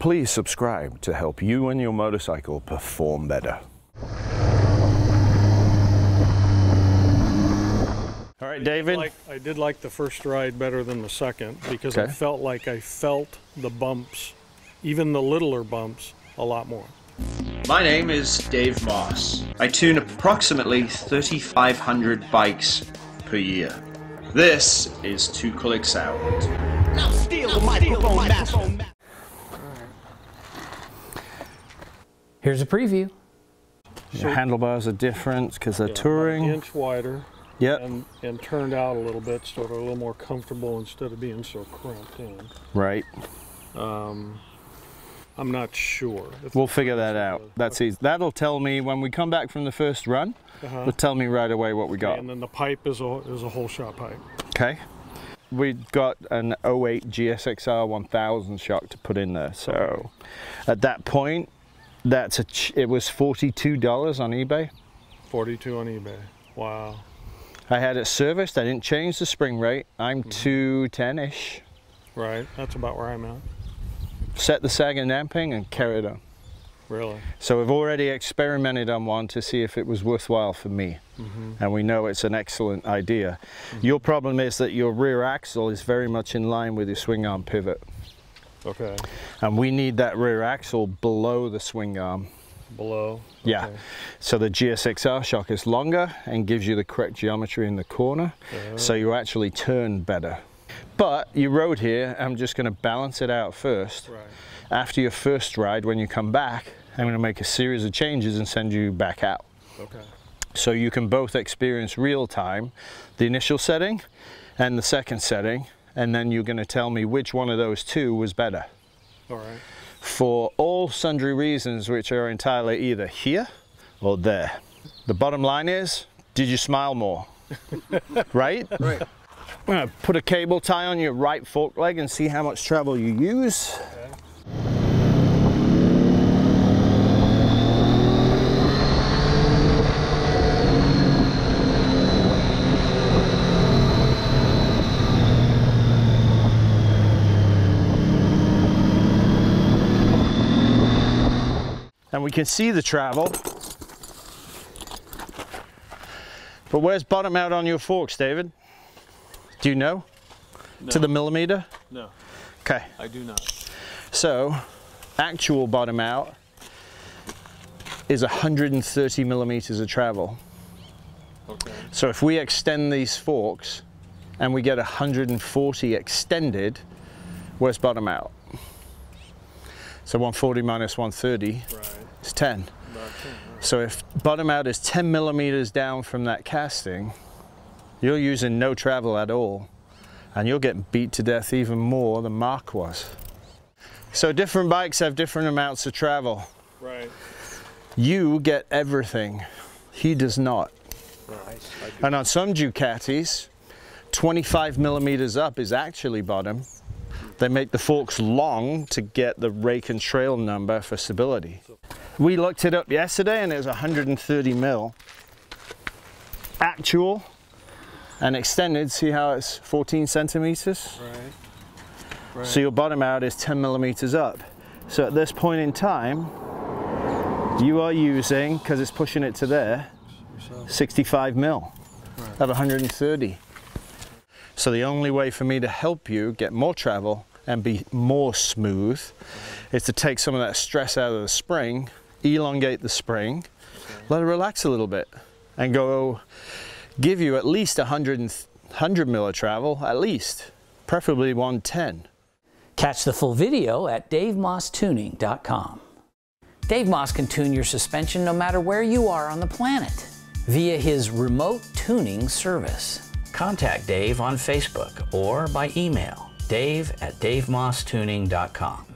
please subscribe to help you and your motorcycle perform better. All right, David. Like, I did like the first ride better than the second because I felt like I felt the bumps, even the littler bumps, a lot more. My name is Dave Moss. I tune approximately 3,500 bikes per year. This is Two Clicks Out. Here's a preview. Your handlebars are different because they're An touring. inch wider Yep. and, and turned out a little bit so they're a little more comfortable instead of being so cramped in. Right. Um, I'm not sure. If- We'll figure that out. That's easy. That'll tell me when we come back from the first run. Uh-huh. It'll tell me right away what we got. And then the pipe is a, is a whole shot pipe. Okay. We've got an 08 GSXR 1000 shock to put in there. So at that point, that's a ch- it was $42 on eBay. 42 on eBay. Wow. I had it serviced. I didn't change the spring rate. I'm Mm-hmm. 210-ish. Right. That's about where I'm at. Set the sag and damping and carried on. Really. So we've already experimented on one to see if it was worthwhile for me. And we know it's an excellent idea. Your problem is that your rear axle is very much in line with your swing arm pivot. Okay. And we need that rear axle below the swing arm. Below. Yeah. So the GSXR shock is longer and gives you the correct geometry in the corner. So you actually turn better. But you rode here, I'm just going to balance it out first. Right. After your first ride, when you come back, I'm going to make a series of changes and send you back out. Okay. So you can both experience real time the initial setting and the second setting, and then you're going to tell me which one of those two was better All right. for all sundry reasons, which are entirely either here or there. The bottom line is, did you smile more? right? Right. I'm going to put a cable tie on your right fork leg and see how much travel you use. And we can see the travel. But where's bottom out on your forks, David? Do you know? To the millimeter? No, Okay. I do not. So, actual bottom out is 130 millimeters of travel. Okay. So if we extend these forks and we get 140 extended, where's bottom out? So 140 minus 130 Right. Is 10. 10. Right. So if bottom out is 10 millimeters down from that casting, you're using no travel at all, and you'll get beat to death even more than Mark was. So different bikes have different amounts of travel. Right. You get everything. He does not. Right. And on some Ducatis, 25 millimeters up is actually bottom. They make the forks long to get the rake and trail number for stability. We looked it up yesterday and it was 130 mil. Actual and extended, see how it's 14 centimeters? Right. Right. So your bottom out is 10 millimeters up. So at this point in time, you are using, because it's pushing it to there, 65 mil of 130. So the only way for me to help you get more travel and be more smooth is to take some of that stress out of the spring, elongate the spring, let it relax a little bit, and go give you at least 100, and- 100 mil of travel, at least, preferably 110. Catch the full video at davemosstuning.com. Dave Moss can tune your suspension no matter where you are on the planet via his remote tuning service. Contact Dave on Facebook or by email dave at davemosstuning.com.